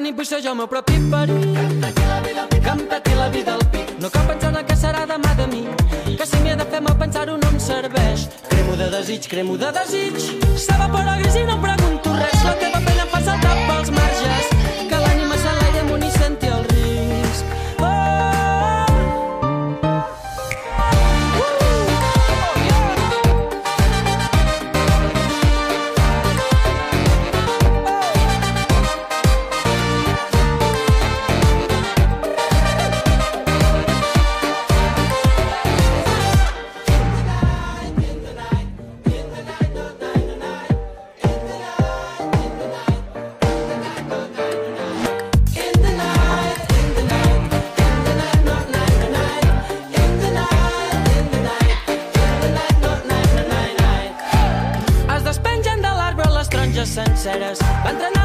Ser jo el meu propi perill. Que em peti la vida al pit. No cal pensar en el que serà demà de mi. Que si m'hi he de fer mal pensar-ho no em serveix. Cremo de desig, cremo de desig. S'evapora gris i seràs. Va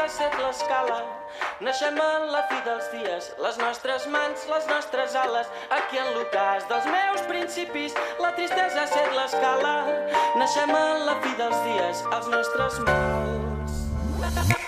tristesa ha set l'escala. Naixem en la fi dels dies, les nostres mans, les nostres ales. Aquí en l'ocàs dels meus principis, la tristesa ha set l'escala. Naixem en la fi dels dies, els nostres mals.